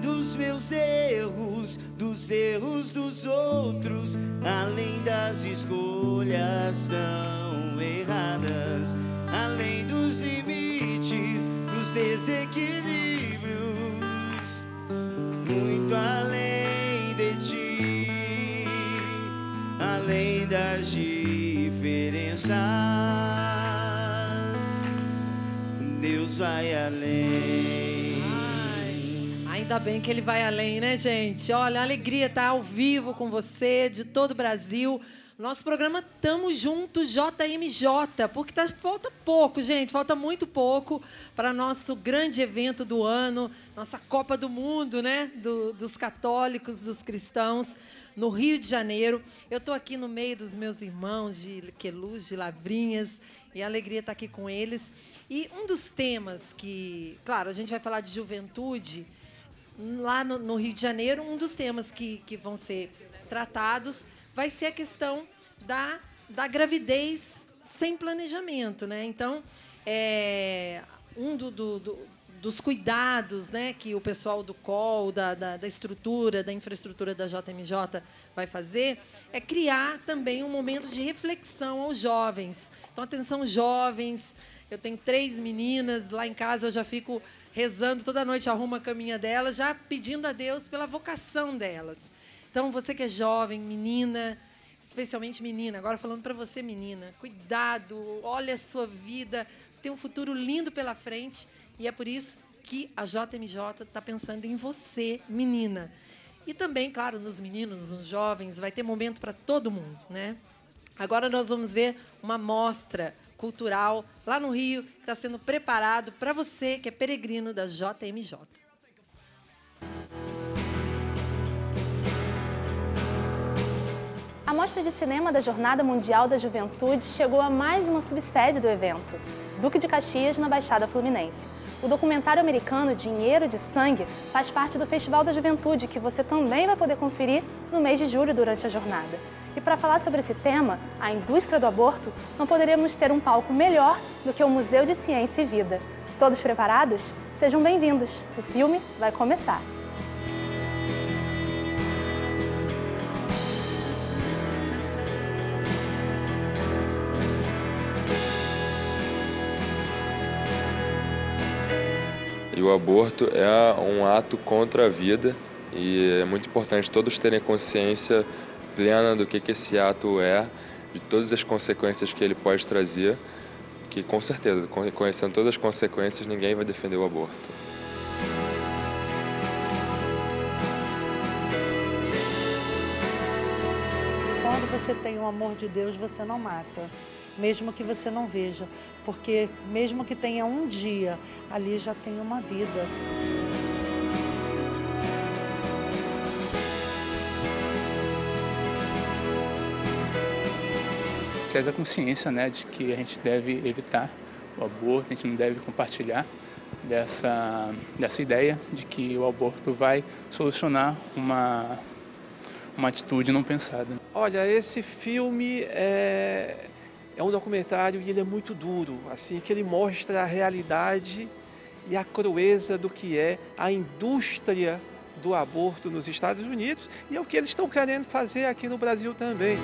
dos meus erros, dos erros dos outros, além das escolhas tão erradas, além dos limites, dos desequilíbrios, muito além de ti, além das diferenças. Deus vai além. Ainda bem que ele vai além, né, gente? Olha, alegria estar ao vivo com você, de todo o Brasil. Nosso programa Tamo Junto JMJ, porque tá, falta pouco, gente, falta muito pouco para nosso grande evento do ano, nossa Copa do Mundo, né? Do, dos católicos, dos cristãos, no Rio de Janeiro. Eu estou aqui no meio dos meus irmãos de Queluz, de Lavrinhas, e a alegria estar aqui com eles. E um dos temas que, claro, a gente vai falar de juventude lá no, no Rio de Janeiro, um dos temas que, que vão ser tratados vai ser a questão da, da gravidez sem planejamento, né? Então, é, um do, do, do, dos cuidados né, que o pessoal do COL, da, da, da, estrutura, da infraestrutura da JMJ vai fazer, é criar também um momento de reflexão aos jovens. Então, atenção, jovens. Eu tenho três meninas lá em casa, eu já fico rezando toda noite, arrumo a caminha delas, já pedindo a Deus pela vocação delas. Então, você que é jovem, menina, especialmente menina, agora falando para você, menina, cuidado, olha a sua vida, você tem um futuro lindo pela frente e é por isso que a JMJ está pensando em você, menina. E também, claro, nos meninos, nos jovens, vai ter momento para todo mundo, né? Agora nós vamos ver uma mostra cultural lá no Rio que está sendo preparado para você que é peregrino da JMJ. A Mostra de Cinema da Jornada Mundial da Juventude chegou a mais uma subsede do evento, Duque de Caxias, na Baixada Fluminense. O documentário americano Dinheiro de Sangue faz parte do Festival da Juventude, que você também vai poder conferir no mês de julho durante a jornada. E para falar sobre esse tema, a indústria do aborto, não poderíamos ter um palco melhor do que o Museu de Ciência e Vida. Todos preparados? Sejam bem-vindos. O filme vai começar. E o aborto é um ato contra a vida e é muito importante todos terem consciência plena do que, que esse ato é, de todas as consequências que ele pode trazer, que com certeza, conhecendo todas as consequências, ninguém vai defender o aborto. Quando você tem o amor de Deus, você não mata mesmo que você não veja, porque mesmo que tenha um dia, ali já tem uma vida. Traz a consciência né, de que a gente deve evitar o aborto, a gente não deve compartilhar dessa, dessa ideia de que o aborto vai solucionar uma, uma atitude não pensada. Olha, esse filme é, é um documentário e ele é muito duro, assim, que ele mostra a realidade e a crueza do que é a indústria do aborto nos Estados Unidos e é o que eles estão querendo fazer aqui no Brasil também.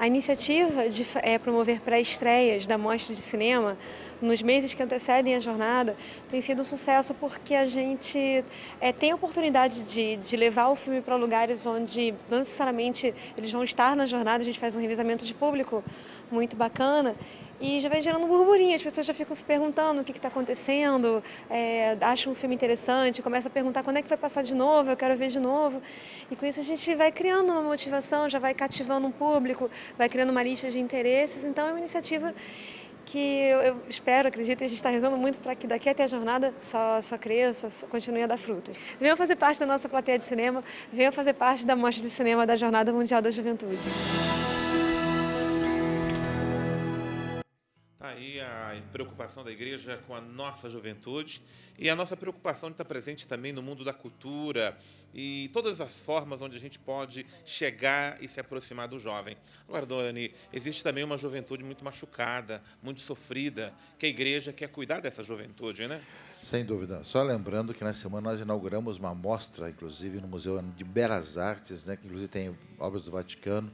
A iniciativa de é, promover pré-estreias da mostra de cinema nos meses que antecedem a jornada tem sido um sucesso porque a gente é, tem a oportunidade de, de levar o filme para lugares onde não necessariamente eles vão estar na jornada, a gente faz um revisamento de público muito bacana e já vai gerando um burburinho, as pessoas já ficam se perguntando o que está acontecendo, é, acham um filme interessante, começa a perguntar quando é que vai passar de novo, eu quero ver de novo. E com isso a gente vai criando uma motivação, já vai cativando um público, vai criando uma lista de interesses. Então é uma iniciativa que eu, eu espero, acredito, e a gente está rezando muito para que daqui até a jornada só, só cresça, só continue a dar frutos. Venham fazer parte da nossa plateia de cinema, venham fazer parte da mostra de cinema da Jornada Mundial da Juventude. Preocupação da igreja com a nossa juventude e a nossa preocupação de estar presente também no mundo da cultura e todas as formas onde a gente pode chegar e se aproximar do jovem. Agora, Doni, existe também uma juventude muito machucada, muito sofrida, que a igreja quer cuidar dessa juventude, né? Sem dúvida. Só lembrando que na semana nós inauguramos uma mostra, inclusive no Museu de Belas Artes, né, que inclusive tem obras do Vaticano,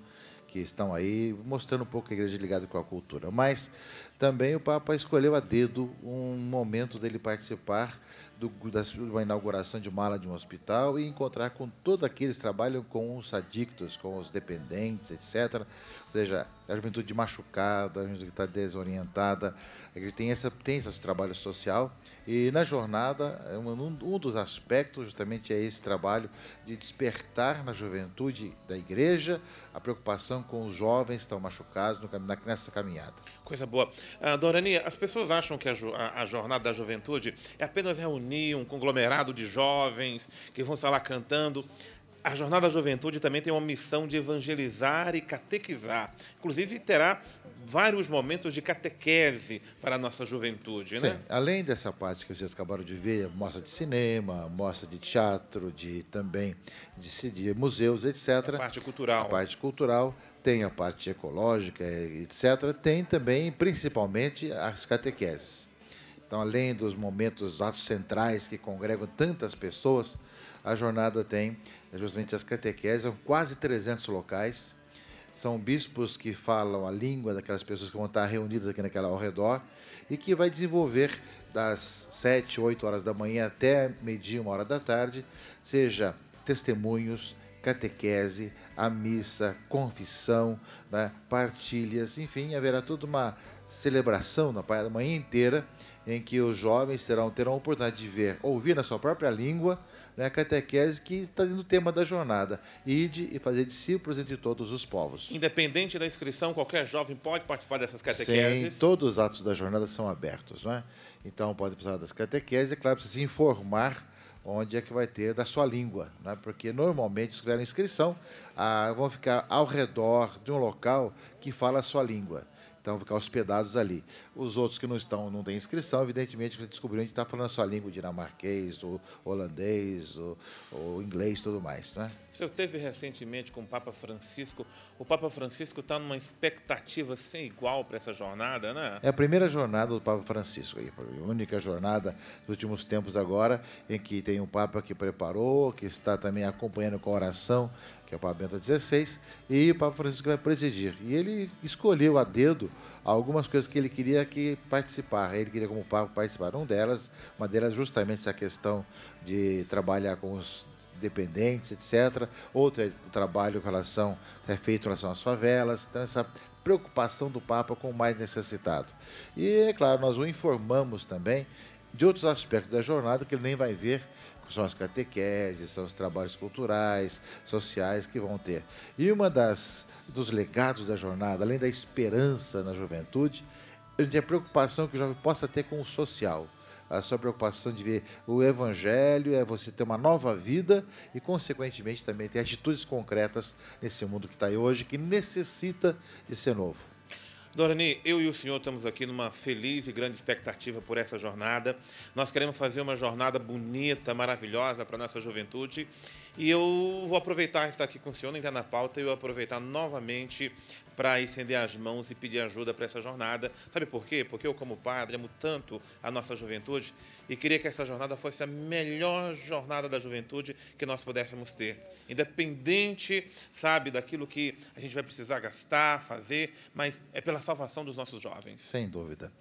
que estão aí mostrando um pouco a igreja ligada com a cultura. Mas também o Papa escolheu a dedo um momento dele participar do, das, de uma inauguração de uma ala de um hospital e encontrar com todos aqueles que trabalham com os adictos, com os dependentes, etc. Ou seja, a juventude machucada, a juventude que está desorientada, a gente tem, essa, tem esse trabalho social e na jornada, é um, dos aspectos justamente é esse trabalho de despertar na juventude da igreja a preocupação com os jovens que estão machucados nessa caminhada. Coisa boa. Uh, Dorani, as pessoas acham que a, a, a, jornada da juventude é apenas reunir um conglomerado de jovens que vão estar lá cantando. A Jornada da Juventude também tem uma missão de evangelizar e catequizar. Inclusive, terá vários momentos de catequese para a nossa juventude, Sim, né? além dessa parte que vocês acabaram de ver, mostra de cinema, mostra de teatro, de também de, de museus, etc. A parte cultural. A parte cultural, tem a parte ecológica, etc. Tem também, principalmente, as catequeses. Então, além dos momentos, atos centrais que congregam tantas pessoas, a jornada tem justamente as catequeses, são quase 300 locais. São bispos que falam a língua daquelas pessoas que vão estar reunidas aqui naquela ao redor e que vai desenvolver das 7, 8 horas da manhã até meio-dia, uma hora da tarde, seja testemunhos, catequese, a missa, confissão, né, partilhas, enfim, haverá toda uma celebração na manhã inteira em que os jovens terão, terão a oportunidade de ver, ouvir na sua própria língua, né, a catequese que está no tema da jornada. Ide e fazer discípulos entre todos os povos. Independente da inscrição, qualquer jovem pode participar dessas catequeses? Sim, todos os atos da jornada são abertos. Não é? Então, pode participar das catequeses. É claro, precisa se informar onde é que vai ter da sua língua, né? porque normalmente os que tiveram inscrição ah, vão ficar ao redor de um local que fala a sua língua. Então, ficar hospedados ali. Os outros que não estão, não têm inscrição, evidentemente, descobriram que está falando a sua língua, dinamarquês, ou holandês, ou, ou inglês, tudo mais, né? O senhor teve recentemente com o Papa Francisco. O Papa Francisco está numa expectativa sem igual para essa jornada, né? É a primeira jornada do Papa Francisco, a única jornada dos últimos tempos agora, em que tem um Papa que preparou, que está também acompanhando com oração que é o Papa Bento XVI, e o Papa Francisco vai presidir. E ele escolheu a dedo algumas coisas que ele queria que participar. Ele queria como Papa participar. Um delas, uma delas justamente essa questão de trabalhar com os dependentes, etc. Outro é o trabalho com relação, é feito em relação às favelas. Então, essa preocupação do Papa com o mais necessitado. E, é claro, nós o informamos também de outros aspectos da jornada que ele nem vai ver são as catequeses, são os trabalhos culturais, sociais que vão ter. E uma das dos legados da jornada, além da esperança na juventude, é a preocupação que o jovem possa ter com o social. A sua preocupação de ver o evangelho é você ter uma nova vida e, consequentemente, também ter atitudes concretas nesse mundo que está aí hoje, que necessita de ser novo. Dorani, eu e o senhor estamos aqui numa feliz e grande expectativa por essa jornada. Nós queremos fazer uma jornada bonita, maravilhosa para a nossa juventude. E eu vou aproveitar estar aqui com o senhor, entrar na pauta, e eu aproveitar novamente para estender as mãos e pedir ajuda para essa jornada. Sabe por quê? Porque eu, como padre, amo tanto a nossa juventude e queria que essa jornada fosse a melhor jornada da juventude que nós pudéssemos ter. Independente, sabe, daquilo que a gente vai precisar gastar, fazer, mas é pela salvação dos nossos jovens. Sem dúvida.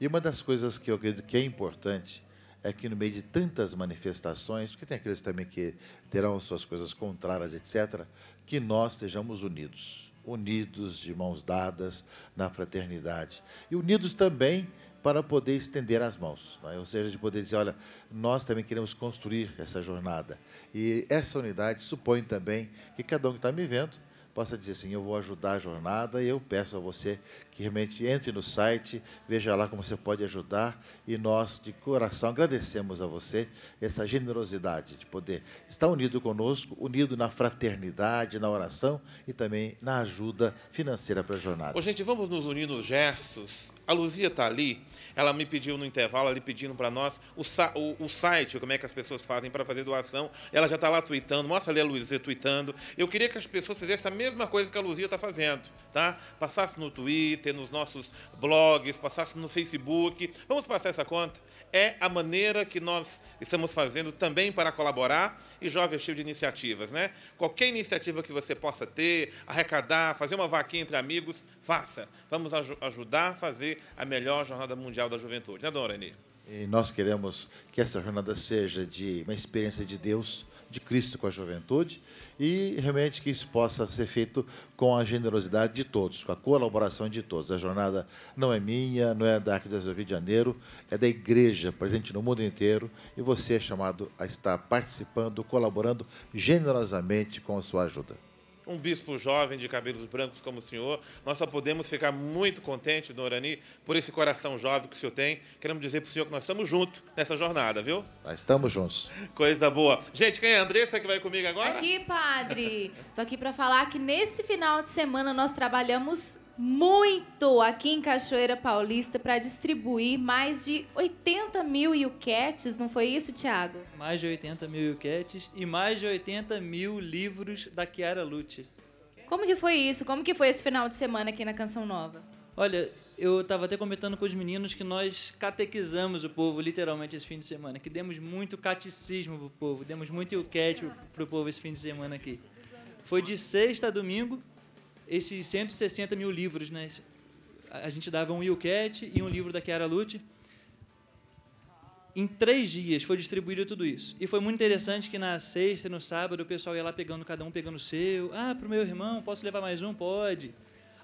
E uma das coisas que eu acredito que é importante é que no meio de tantas manifestações, porque tem aqueles também que terão suas coisas contrárias, etc., que nós estejamos unidos unidos, de mãos dadas na fraternidade. E unidos também para poder estender as mãos, né? ou seja, de poder dizer, olha, nós também queremos construir essa jornada. E essa unidade supõe também que cada um que está me vendo possa dizer assim: eu vou ajudar a jornada e eu peço a você que realmente entre no site, veja lá como você pode ajudar e nós, de coração, agradecemos a você essa generosidade de poder estar unido conosco, unido na fraternidade, na oração e também na ajuda financeira para a jornada. Ô, gente, vamos nos unir nos gestos, A Luzia está ali, ela me pediu no intervalo, ali pedindo para nós o, o, o, site, como é que as pessoas fazem para fazer doação. Ela já está lá tweetando, mostra ali a Luzia tweetando. Eu queria que as pessoas fizessem a mesma coisa que a Luzia está fazendo, tá? Passasse no Twitter, nos nossos blogs, passasse no Facebook. Vamos passar essa conta? É a maneira que nós estamos fazendo também para colaborar e jovem cheio de iniciativas, né? Qualquer iniciativa que você possa ter, arrecadar, fazer uma vaquinha entre amigos, faça. Vamos aj ajudar a fazer a melhor jornada mundial da juventude, né, dona Reni? E nós queremos que essa jornada seja de uma experiência de Deus, de Cristo com a juventude e realmente que isso possa ser feito com a generosidade de todos, com a colaboração de todos. A jornada não é minha, não é da Arquidiocese do Rio de Janeiro, é da igreja presente no mundo inteiro e você é chamado a estar participando, colaborando generosamente com a sua ajuda um bispo jovem de cabelos brancos como o senhor. Nós só podemos ficar muito contentes, Dona Orani, por esse coração jovem que o senhor tem. Queremos dizer para o senhor que nós estamos juntos nessa jornada, viu? Nós estamos juntos. Coisa boa. Gente, quem é a Andressa que vai comigo agora? Aqui, padre. Estou aqui para falar que nesse final de semana nós trabalhamos muito aqui em Cachoeira Paulista para distribuir mais de 80 mil yuquetes, não foi isso, Tiago? Mais de 80 mil yuquetes e mais de 80 mil livros da Chiara Lute. Como que foi isso? Como que foi esse final de semana aqui na Canção Nova? Olha, eu estava até comentando com os meninos que nós catequizamos o povo literalmente esse fim de semana, que demos muito catecismo para o povo, demos muito yuquete para o povo esse fim de semana aqui. Foi de sexta a domingo, esses 160 mil livros, né? A gente dava um Will Cat e um livro da Chiara Lute. Em três dias foi distribuído tudo isso. E foi muito interessante que na sexta e no sábado o pessoal ia lá pegando, cada um pegando o seu. Ah, para o meu irmão, posso levar mais um? Pode.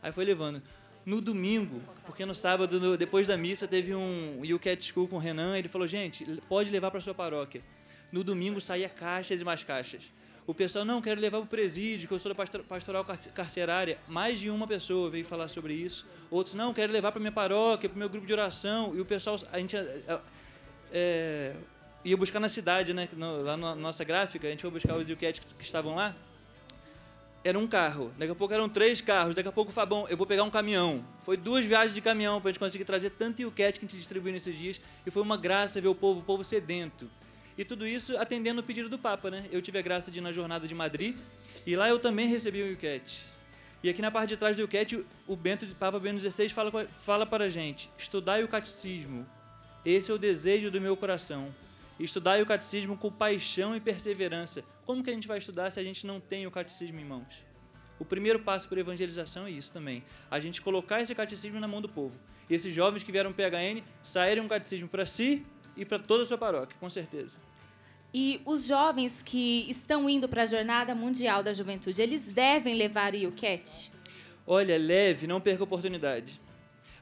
Aí foi levando. No domingo, porque no sábado, no, depois da missa, teve um You Cat School com o Renan. Ele falou: gente, pode levar para sua paróquia. No domingo saía caixas e mais caixas. O pessoal, não, quero levar para o presídio, que eu sou da pastoral carcerária. Mais de uma pessoa veio falar sobre isso. Outros, não, quero levar para minha paróquia, para o meu grupo de oração. E o pessoal, a gente é, ia buscar na cidade, né? lá na nossa gráfica, a gente foi buscar os Yucat que estavam lá. Era um carro, daqui a pouco eram três carros, daqui a pouco, Fabão, eu vou pegar um caminhão. Foi duas viagens de caminhão para a gente conseguir trazer tanto Yucat que a gente distribuiu nesses dias. E foi uma graça ver o povo, o povo sedento. E tudo isso atendendo o pedido do Papa, né? Eu tive a graça de ir na jornada de Madrid e lá eu também recebi o Yucat. E aqui na parte de trás do Yucat, o Bento Papa Bento XVI fala, fala para a gente: estudai o catecismo. Esse é o desejo do meu coração. Estudai o catecismo com paixão e perseverança. Como que a gente vai estudar se a gente não tem o catecismo em mãos? O primeiro passo para a evangelização é isso também. A gente colocar esse catecismo na mão do povo. E esses jovens que vieram PHN saírem um catecismo para si e para toda a sua paróquia, com certeza. E os jovens que estão indo para a Jornada Mundial da Juventude, eles devem levar o IUCAT? Olha, leve, não perca a oportunidade.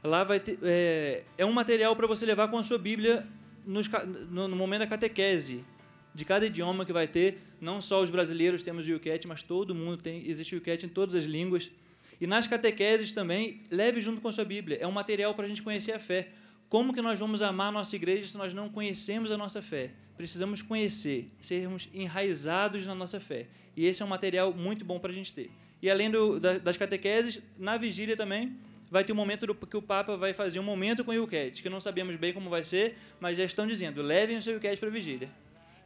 Lá vai ter, é, é um material para você levar com a sua Bíblia nos, no, no, momento da catequese. De cada idioma que vai ter, não só os brasileiros temos IUCAT, mas todo mundo tem, existe IUCAT em todas as línguas. E nas catequeses também, leve junto com a sua Bíblia. É um material para a gente conhecer a fé. Como que nós vamos amar a nossa igreja se nós não conhecemos a nossa fé? Precisamos conhecer, sermos enraizados na nossa fé. E esse é um material muito bom para a gente ter. E além do, das catequeses, na vigília também vai ter um momento do, que o Papa vai fazer um momento com o Yucat, que não sabemos bem como vai ser, mas já estão dizendo, levem o seu Yucat para a vigília.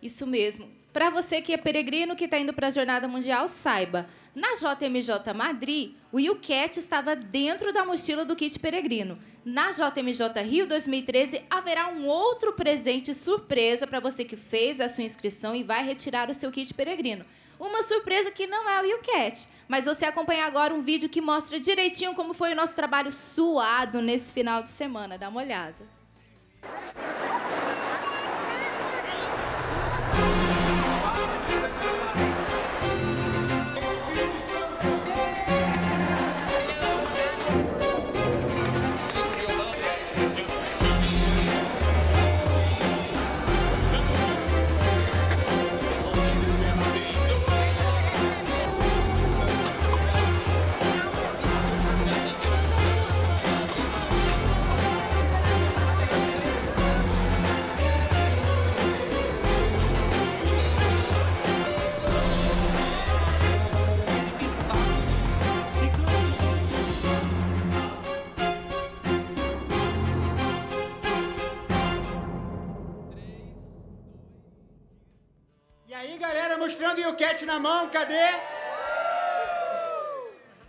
Isso mesmo. Para você que é peregrino que está indo para a Jornada Mundial, saiba, na JMJ Madrid, o Yucat estava dentro da mochila do kit peregrino. Na JMJ Rio 2013, haverá um outro presente surpresa para você que fez a sua inscrição e vai retirar o seu kit peregrino. Uma surpresa que não é o Yucat, mas você acompanha agora um vídeo que mostra direitinho como foi o nosso trabalho suado nesse final de semana. Dá uma olhada. Yucat na mão, cadê?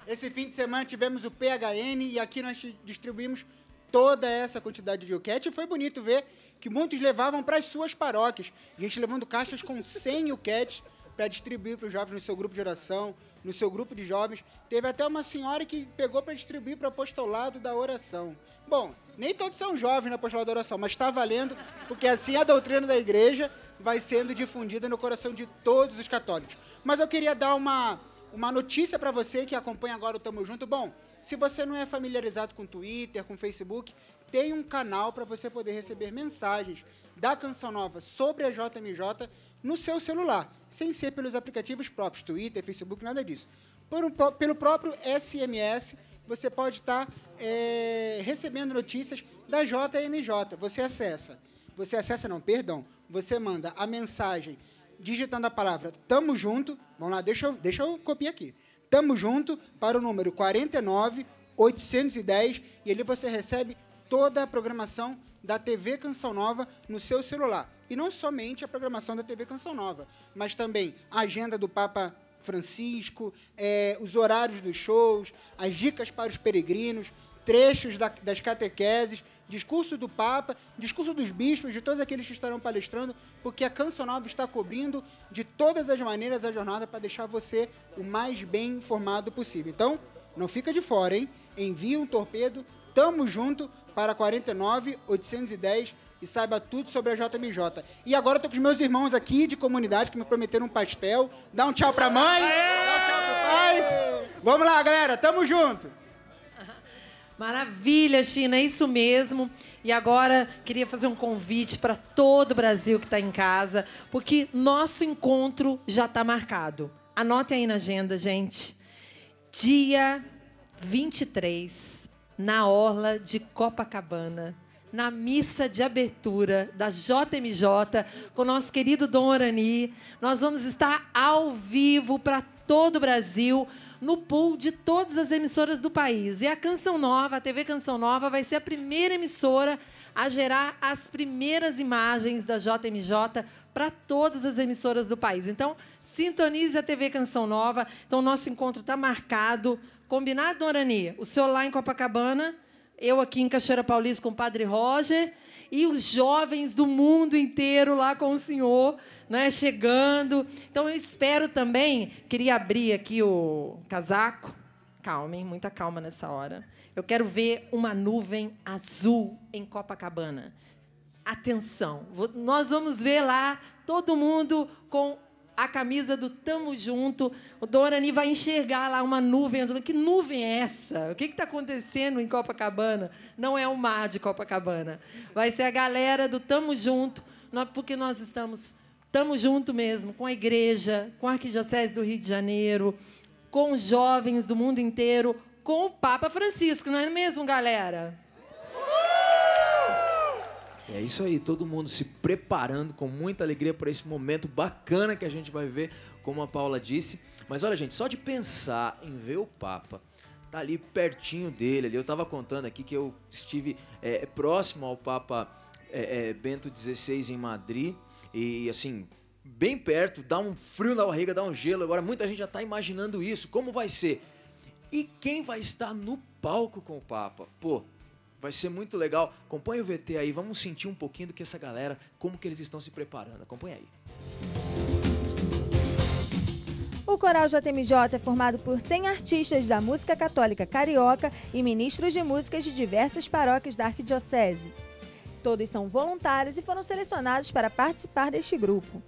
Esse fim de semana tivemos o PHN e aqui nós distribuímos toda essa quantidade de Yucat e foi bonito ver que muitos levavam para as suas paróquias. Gente levando caixas com 100 Yucats para distribuir para os jovens no seu grupo de oração, no seu grupo de jovens. Teve até uma senhora que pegou para distribuir para o apostolado da oração. Bom, nem todos são jovens no apostolado da oração, mas está valendo, porque assim a doutrina da igreja vai sendo difundida no coração de todos os católicos. Mas eu queria dar uma, uma notícia para você que acompanha agora o Tamo Junto. Bom, se você não é familiarizado com Twitter, com Facebook, tem um canal para você poder receber mensagens da Canção Nova sobre a JMJ no seu celular, sem ser pelos aplicativos próprios, Twitter, Facebook, nada disso. Um, pelo próprio SMS, você pode estar tá, é, recebendo notícias da JMJ. Você acessa. Você acessa, não, perdão. Você manda a mensagem digitando a palavra Tamo Junto. Vamos lá, deixa eu, deixa eu copiar aqui. Tamo Junto para o número 49 810 e ali você recebe toda a programação da TV Canção Nova no seu celular. E não somente a programação da TV Canção Nova, mas também a agenda do Papa Francisco, é, os horários dos shows, as dicas para os peregrinos, trechos da, das catequeses, discurso do Papa, discurso dos bispos, de todos aqueles que estarão palestrando, porque a Canção Nova está cobrindo de todas as maneiras a jornada para deixar você o mais bem informado possível. Então, não fica de fora, hein? Envie um torpedo Tamo junto para 49 810 e saiba tudo sobre a JMJ. E agora eu tô com os meus irmãos aqui de comunidade que me prometeram um pastel. Dá um tchau pra mãe, Aê! dá um tchau pro pai. Vamos lá, galera, tamo junto. Maravilha, China, é isso mesmo. E agora queria fazer um convite para todo o Brasil que está em casa, porque nosso encontro já está marcado. Anotem aí na agenda, gente. Dia 23 na orla de Copacabana, na missa de abertura da JMJ, com nosso querido Dom Orani. Nós vamos estar ao vivo para todo o Brasil, no pool de todas as emissoras do país. E a Canção Nova, a TV Canção Nova, vai ser a primeira emissora a gerar as primeiras imagens da JMJ para todas as emissoras do país. Então, sintonize a TV Canção Nova. Então, o nosso encontro está marcado Combinado, Dona Arani? O senhor lá em Copacabana, eu aqui em Cachoeira Paulista com o Padre Roger e os jovens do mundo inteiro lá com o senhor, né, chegando. Então eu espero também, queria abrir aqui o casaco. Calmem, muita calma nessa hora. Eu quero ver uma nuvem azul em Copacabana. Atenção, nós vamos ver lá todo mundo com a camisa do Tamo Junto. O Dorani vai enxergar lá uma nuvem. Que nuvem é essa? O que está acontecendo em Copacabana? Não é o mar de Copacabana. Vai ser a galera do Tamo Junto, porque nós estamos tamo junto mesmo com a igreja, com a Arquidiocese do Rio de Janeiro, com jovens do mundo inteiro, com o Papa Francisco, não é mesmo, galera? É isso aí, todo mundo se preparando com muita alegria para esse momento bacana que a gente vai ver, como a Paula disse. Mas olha, gente, só de pensar em ver o Papa, tá ali pertinho dele. Ali. Eu estava contando aqui que eu estive é, próximo ao Papa é, é, Bento XVI em Madrid e assim bem perto, dá um frio na barriga, dá um gelo. Agora muita gente já está imaginando isso, como vai ser? E quem vai estar no palco com o Papa? Pô, Vai ser muito legal. Acompanhe o VT aí, vamos sentir um pouquinho do que essa galera, como que eles estão se preparando. Acompanhe aí. O Coral JMJ é formado por 100 artistas da música católica carioca e ministros de músicas de diversas paróquias da Arquidiocese. Todos são voluntários e foram selecionados para participar deste grupo.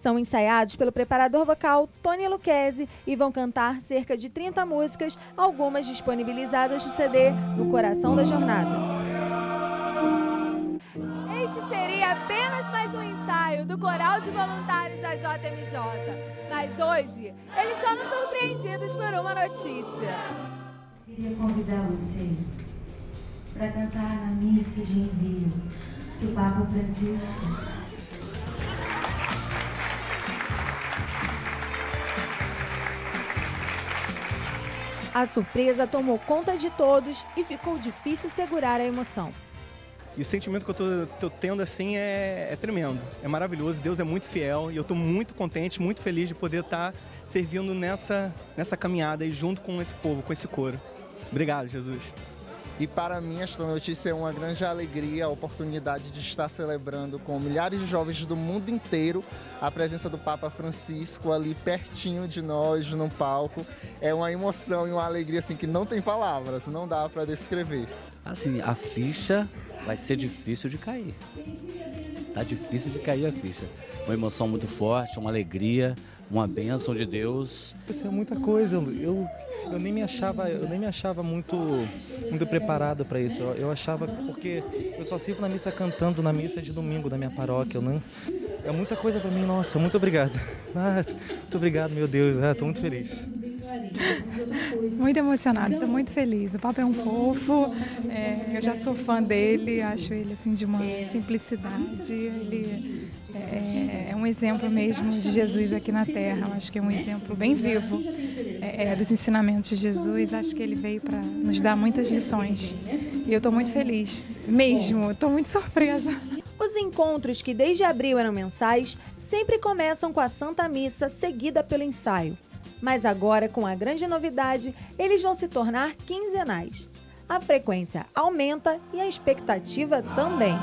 São ensaiados pelo preparador vocal Tony Lucchesi e vão cantar cerca de 30 músicas, algumas disponibilizadas no CD No Coração da Jornada. Este seria apenas mais um ensaio do Coral de Voluntários da JMJ. Mas hoje, eles foram surpreendidos por uma notícia. Queria convidar vocês para cantar na missa de envio do Papa Francisco A surpresa tomou conta de todos e ficou difícil segurar a emoção. E o sentimento que eu tô tendo assim é, é tremendo, é maravilhoso. Deus é muito fiel e eu tô muito contente, muito feliz de poder estar servindo nessa, nessa caminhada aí junto com esse povo, com esse coro. Obrigado, Jesus. E para mim, esta notícia é uma grande alegria, a oportunidade de estar celebrando com milhares de jovens do mundo inteiro a presença do Papa Francisco ali pertinho de nós, no palco. É uma emoção e uma alegria assim que não tem palavras, não dá para descrever. Assim, a ficha vai ser difícil de cair. Tá difícil de cair a ficha. Uma emoção muito forte, uma alegria, uma bênção de Deus. Isso é muita coisa. Eu, eu nem me achava, eu nem me achava muito, muito preparado para isso. Eu, eu, achava porque eu só sirvo na missa cantando na missa de domingo da minha paróquia. Eu não, é muita coisa para mim. Nossa, muito obrigado. Ah, muito obrigado, meu Deus. Estou ah, muito feliz. Muito emocionada, estou muito feliz. O Papa é um fofo, é, eu já sou fã dele, acho ele assim de uma simplicidade. Ele é, é, um exemplo mesmo de Jesus aqui na Terra. Eu acho que é um exemplo bem vivo é, é dos ensinamentos de Jesus. Acho que ele veio para nos dar muitas lições. E eu estou muito feliz, mesmo. Estou muito surpresa. Os encontros, que desde abril eram mensais, sempre começam com a Santa Missa, seguida pelo ensaio. Mas agora, com a grande novidade, eles vão se tornar quinzenais. A frequência aumenta e a expectativa também.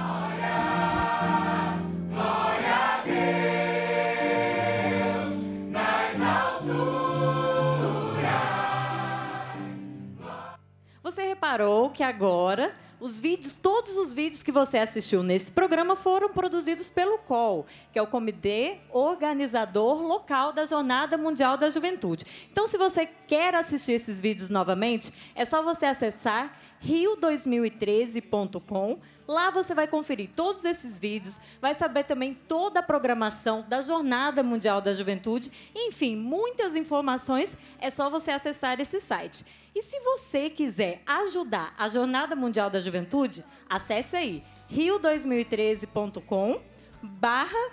Você reparou que agora os vídeos, todos os vídeos que você assistiu nesse programa foram produzidos pelo COL, que é o Comitê Organizador Local da Jornada Mundial da Juventude. Então, se você quer assistir esses vídeos novamente, é só você acessar rio2013.com. Lá você vai conferir todos esses vídeos, vai saber também toda a programação da Jornada Mundial da Juventude, enfim, muitas informações. É só você acessar esse site. E se você quiser ajudar a Jornada Mundial da Juventude, acesse aí rio2013.com barra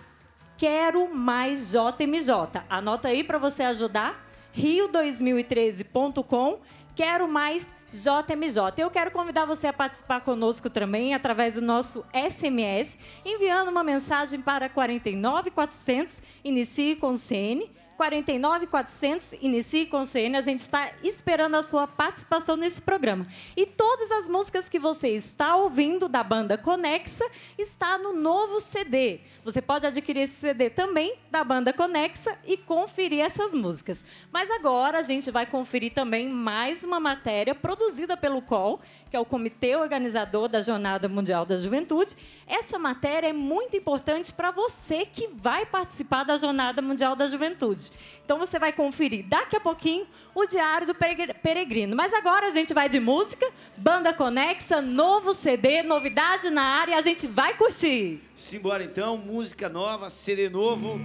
quero mais JMJ. Anota aí para você ajudar rio2013.com quero mais JMJ. Eu quero convidar você a participar conosco também através do nosso SMS, enviando uma mensagem para 49400, inicie com CN 49 400, inicie com CN. A gente está esperando a sua participação nesse programa. E todas as músicas que você está ouvindo da banda Conexa está no novo CD. Você pode adquirir esse CD também da banda Conexa e conferir essas músicas. Mas agora a gente vai conferir também mais uma matéria produzida pelo COL que é o Comitê Organizador da Jornada Mundial da Juventude. Essa matéria é muito importante para você que vai participar da Jornada Mundial da Juventude. Então você vai conferir daqui a pouquinho o Diário do Peregrino. Mas agora a gente vai de música, Banda Conexa, novo CD, novidade na área, a gente vai curtir. Simbora então, música nova, CD novo.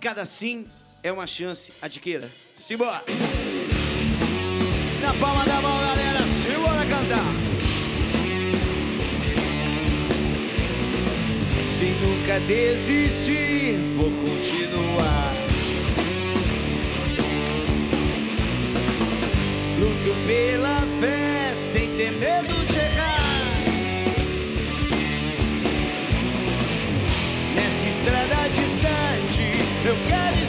Cada sim é uma chance, adquira. Simbora! Na palma da mão, galera, simbora cantar! Se nunca desistir, vou continuar. Luto pela fé, sem ter medo de errar. Nessa estrada distante, eu quero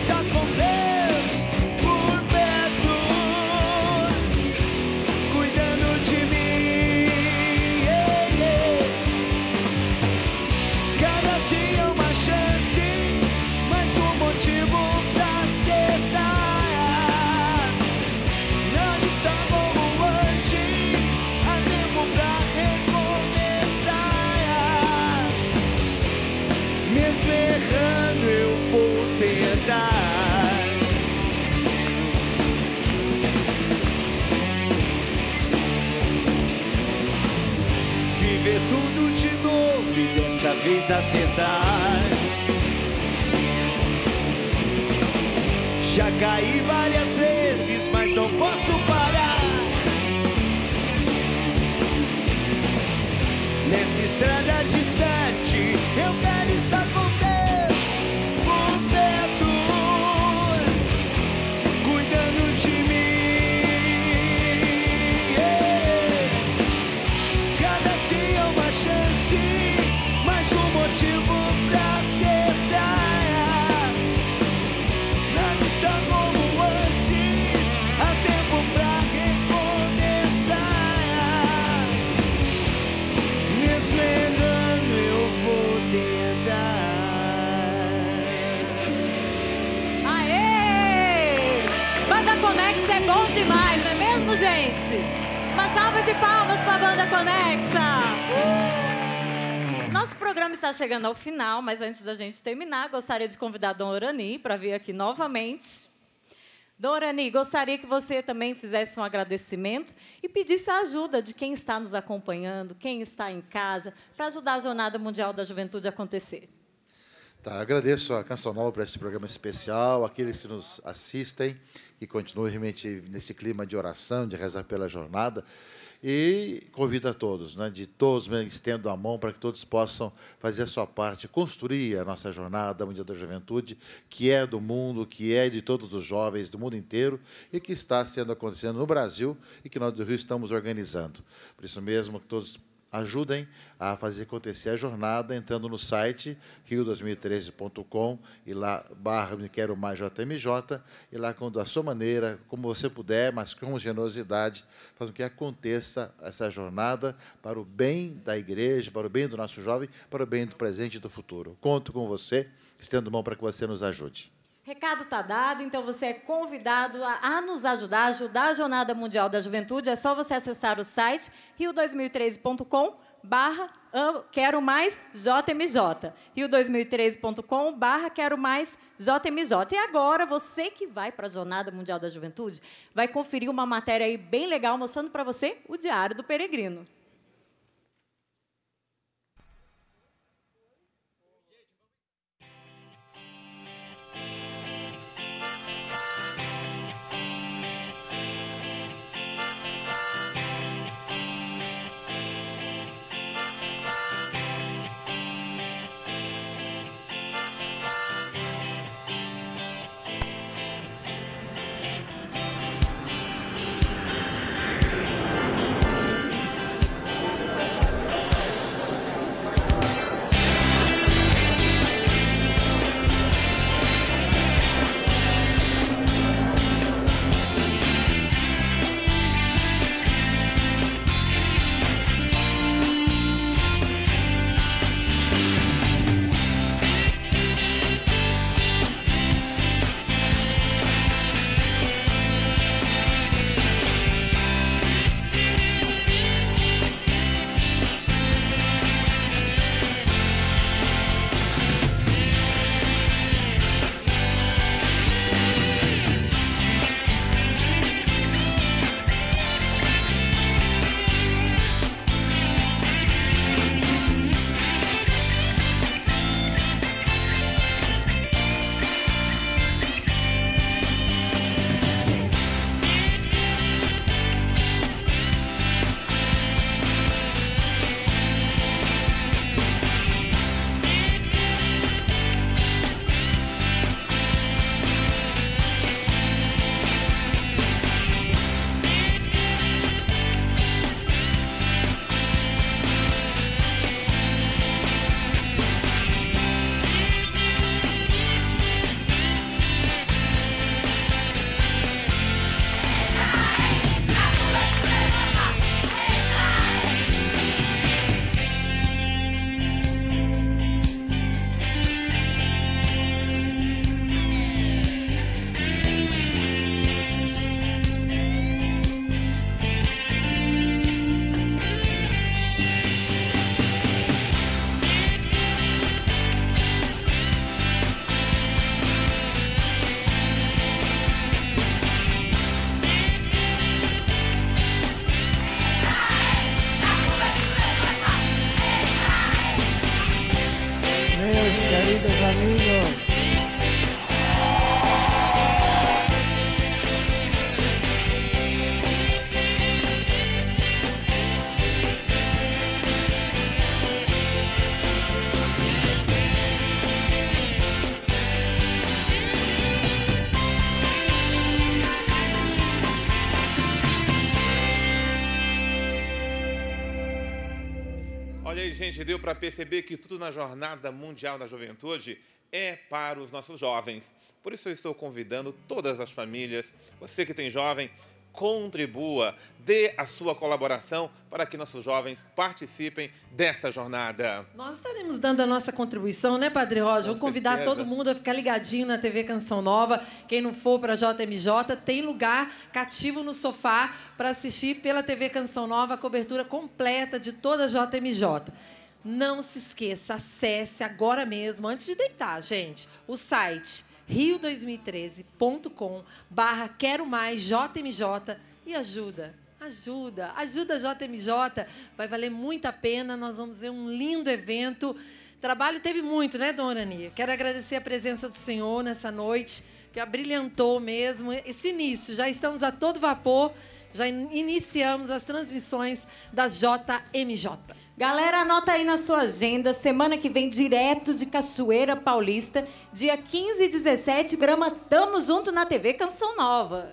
vez acertar. Já caí várias vezes, mas não posso parar. Nessa estrada distante, chegando ao final, mas antes da gente terminar, gostaria de convidar a Dona Orani para vir aqui novamente. Dorani, gostaria que você também fizesse um agradecimento e pedisse a ajuda de quem está nos acompanhando, quem está em casa, para ajudar a Jornada Mundial da Juventude a acontecer. Tá, agradeço a Canção Nova por esse programa especial, aqueles que nos assistem, que continuem realmente nesse clima de oração, de rezar pela jornada. E convido a todos, né, de todos, estendo a mão para que todos possam fazer a sua parte, construir a nossa jornada Mundial da Juventude, que é do mundo, que é de todos os jovens do mundo inteiro e que está sendo acontecendo no Brasil e que nós do Rio estamos organizando. Por isso mesmo, que todos ajudem a fazer acontecer a jornada entrando no site rio2013.com e lá barra me quero mais JMJ e lá com a sua maneira, como você puder, mas com generosidade, faz com que aconteça essa jornada para o bem da igreja, para o bem do nosso jovem, para o bem do presente e do futuro. Conto com você, estendo mão para que você nos ajude. Recado está dado, então você é convidado a, a, nos ajudar, ajudar a Jornada Mundial da Juventude. É só você acessar o site rio2013.com barra quero mais JMJ. rio2013.com barra quero mais JMJ. E agora, você que vai para a Jornada Mundial da Juventude, vai conferir uma matéria aí bem legal mostrando para você o Diário do Peregrino. Para perceber que tudo na Jornada Mundial da Juventude é para os nossos jovens. Por isso eu estou convidando todas as famílias, você que tem jovem, contribua, dê a sua colaboração para que nossos jovens participem dessa jornada. Nós estaremos dando a nossa contribuição, né, Padre Roger? Vou convidar certeza. todo mundo a ficar ligadinho na TV Canção Nova. Quem não for para a JMJ, tem lugar cativo no sofá para assistir pela TV Canção Nova a cobertura completa de toda a JMJ. Não se esqueça, acesse agora mesmo, antes de deitar, gente, o site rio2013.com barra quero mais JMJ e ajuda. Ajuda, ajuda JMJ, vai valer muito a pena. Nós vamos ver um lindo evento. Trabalho teve muito, né, dona Ania? Quero agradecer a presença do senhor nessa noite, que abrilhantou mesmo esse início. Já estamos a todo vapor, já in- iniciamos as transmissões da JMJ. Galera, anota aí na sua agenda, semana que vem, direto de Cachoeira Paulista, dia 15 e 17, grama Tamo Junto na TV Canção Nova.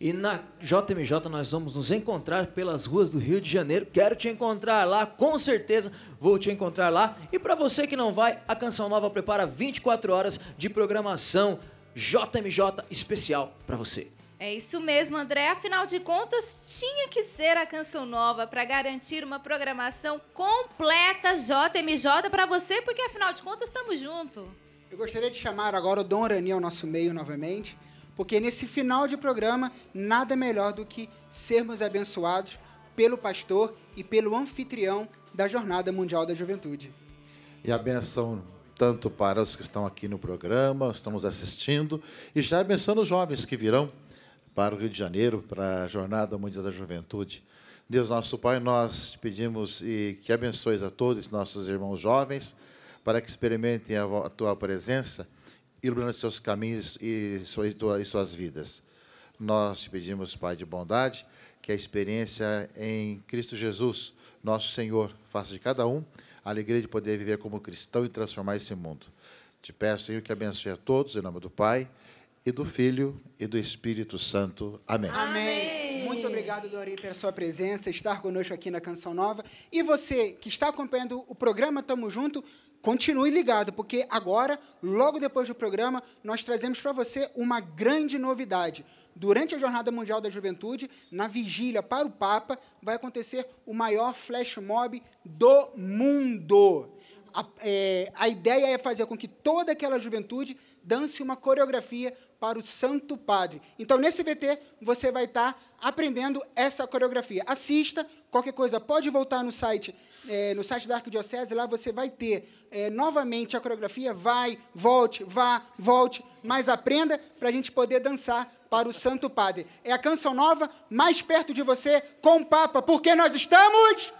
E na JMJ nós vamos nos encontrar pelas ruas do Rio de Janeiro. Quero te encontrar lá, com certeza vou te encontrar lá. E para você que não vai, a Canção Nova prepara 24 horas de programação JMJ especial para você. É isso mesmo, André. Afinal de contas, tinha que ser a canção nova para garantir uma programação completa JMJ para você, porque afinal de contas estamos juntos. Eu gostaria de chamar agora o Dom Rani ao nosso meio novamente, porque nesse final de programa, nada melhor do que sermos abençoados pelo pastor e pelo anfitrião da Jornada Mundial da Juventude. E a benção tanto para os que estão aqui no programa, estamos assistindo, e já abençoando os jovens que virão para o Rio de Janeiro, para a Jornada Mundial da Juventude. Deus nosso Pai, nós te pedimos e que abençoes a todos nossos irmãos jovens, para que experimentem a, tua presença, iluminando seus caminhos e suas vidas. Nós te pedimos, Pai de bondade, que a experiência em Cristo Jesus, nosso Senhor, faça de cada um a alegria de poder viver como cristão e transformar esse mundo. Te peço, Senhor, que abençoe a todos, em nome do Pai, e do Filho, e do Espírito Santo. Amém. Amém. Muito obrigado, Dorinho, pela sua presença, estar conosco aqui na Canção Nova. E você que está acompanhando o programa Tamo Junto, continue ligado, porque agora, logo depois do programa, nós trazemos para você uma grande novidade. Durante a Jornada Mundial da Juventude, na vigília para o Papa, vai acontecer o maior flash mob do mundo. A, ideia é fazer com que toda aquela juventude dance uma coreografia para o Santo Padre. Então, nesse VT, você vai estar aprendendo essa coreografia. Assista, qualquer coisa, pode voltar no site, é, no site da Arquidiocese, lá você vai ter é, novamente a coreografia, vai, volte, vá, volte, mas aprenda para a gente poder dançar para o Santo Padre. É a canção nova, mais perto de você, com o Papa, porque nós estamos...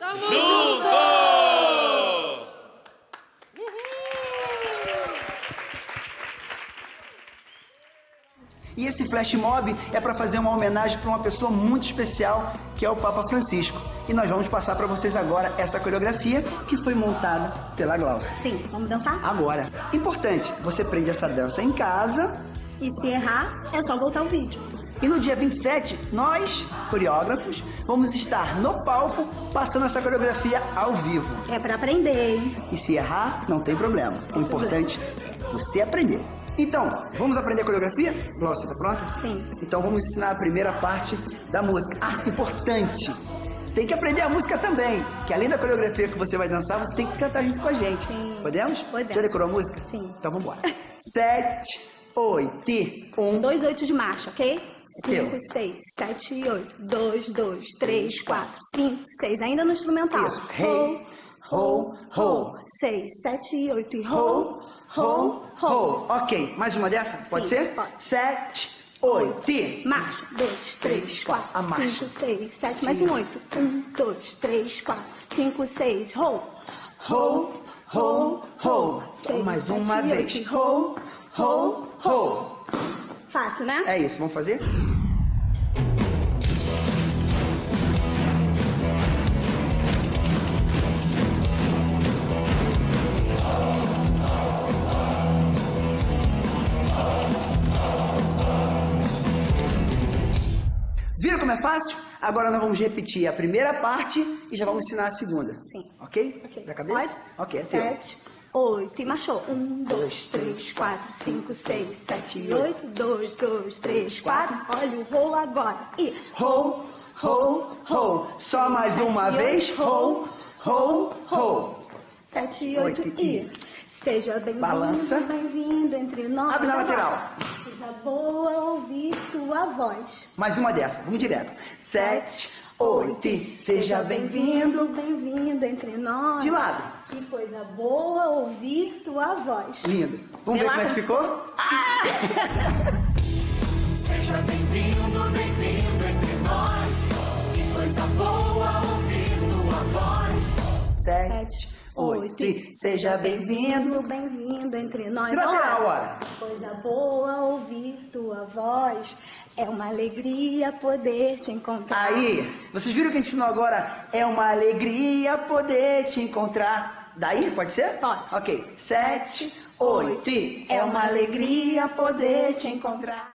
E esse flash mob é para fazer uma homenagem para uma pessoa muito especial, que é o Papa Francisco. E nós vamos passar para vocês agora essa coreografia que foi montada pela Glaucia. Sim, vamos dançar? Agora, importante, você prende essa dança em casa. E se errar, é só voltar o vídeo. E no dia 27, nós, coreógrafos, vamos estar no palco passando essa coreografia ao vivo. É para aprender, hein? E se errar, não tem problema. O importante é você aprender. Então, vamos aprender a coreografia? Glaucia, tá pronta? Sim. Então vamos ensinar a primeira parte da música. Ah, importante! Tem que aprender a música também, que além da coreografia que você vai dançar, você tem que cantar junto com a gente. Podemos? Podemos. Já decorou a música? Sim. Então vamos embora. Sete, oito, e um. Dois oito de marcha, ok? Cinco, seis, sete e oito. Dois, dois, três, quatro, cinco, seis. Ainda no instrumental. Isso. Hey, ho, ho. Seis, sete e oito. E ho, ho, ho. Ok, mais uma dessa? Pode Sim, ser? pode. Sete, oito, e... Marcha. Dois, três, quatro, A marcha. cinco, seis, sete, mais um oito. Um, dois, três, quatro, cinco, seis. Ho, Ho, ho, ho. Seis, mais sete uma vez. oito. Ho, ho, ho. Fácil, né? É isso, vamos fazer? É fácil? Agora nós vamos repetir a primeira parte e já vamos ensinar a segunda. Sim. Ok? Da cabeça? Pode? Ok, é teu. Sete, oito. E marchou. Um, dois, três, quatro, cinco, seis, sete, oito. Dois, dois, três, quatro. Olha o roll agora. E Roll, roll, roll. Só mais uma Sete, vez. Roll, roll, roll. Sete, oito Oito e. Seja bem-vindo, Balança. bem-vindo entre nós. Abre na lateral coisa boa ouvir tua voz. Mais uma dessa, vamos direto. Sete, oito, e seja bem-vindo. Bem-vindo entre nós. De lado. Que coisa boa ouvir tua voz. Lindo. Vamos Vem ver lá, como é que ficou? Ah! seja bem-vindo, bem-vindo entre nós. Que coisa boa ouvir tua voz. Sete. Sete Seja bem-vindo. Bem-vindo entre nós. Trocar a hora. Coisa boa ouvir tua voz. É uma alegria poder te encontrar. Aí, vocês viram que a gente ensinou agora? É uma alegria poder te encontrar. Daí, pode ser? Pode. Ok. 7, 8 e. É uma alegria poder te encontrar.